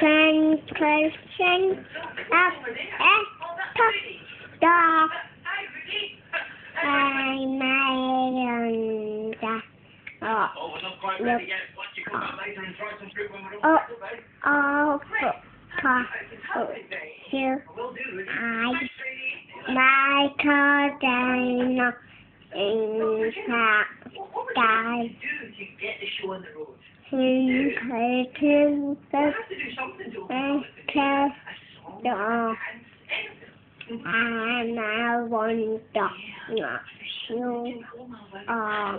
Ten question up at top dog. I made the oh Oh, we're not quite ready yet. Once you come back later and try some fruit when we're oh all oh top here We'll do. I my cardinal in the sky. To get the show on the road? He taken the have to do something to cast dog. And I to show. Uh,